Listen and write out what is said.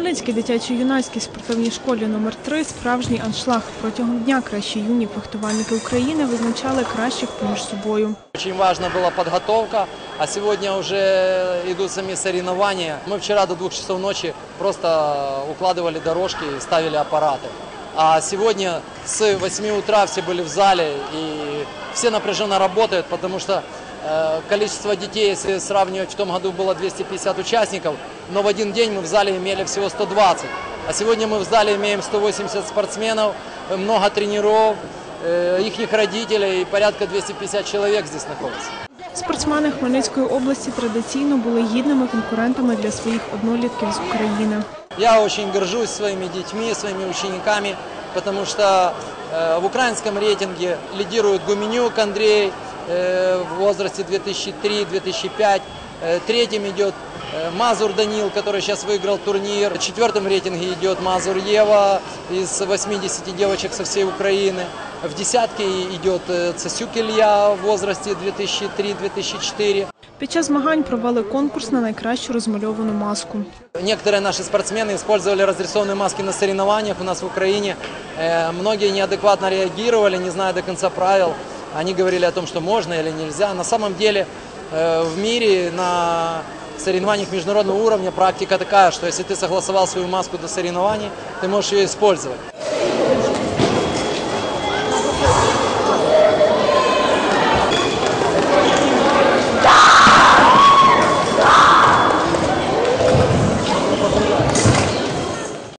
Хмельницькій дитячо-юнацькій спортивній школі номер 3 справжній аншлаг. Протягом дня кращі юні фехтувальники України визначали кращих поміж собою. Очень важна была подготовка, а сегодня уже идут сами соревнования. Мы вчера до двух часов ночи просто укладывали дорожки и ставили аппараты. А сегодня с 8 утра все были в зале и все напряженно работают, потому что э, количество детей, если сравнивать, в том году было 250 участников, но в один день мы в зале имели всего 120. А сегодня мы в зале имеем 180 спортсменов, э, много тренеров, э, их родителей, и порядка 250 человек здесь находится. Спортсмени Хмельницької області традиційно були гідними конкурентами для своїх однолітків з України. Я очень горжусь своими детьми, своими учениками, потому что э, в украинском рейтинге лидирует Гуменюк Андрей э, в возрасте 2003-2005. Э, третьим идет э, Мазур Данил, который сейчас выиграл турнир. В четвертом рейтинге идет Мазур Ева из 80 девочек со всей Украины. В десятке идет э, Цесюк Илья в возрасте 2003-2004. Під час змагань провели конкурс на найкращу розмальовану маску. Некоторые наши спортсмены использовали разрисованные маски на соревнованиях у нас в Украине. Э, Многие неадекватно реагировали, не зная до конца правил. Они говорили о том, что можно или нельзя. На самом деле э, в мире на соревнованиях международного уровня практика такая, что если ты согласовал свою маску до соревнований, ты можешь ее использовать.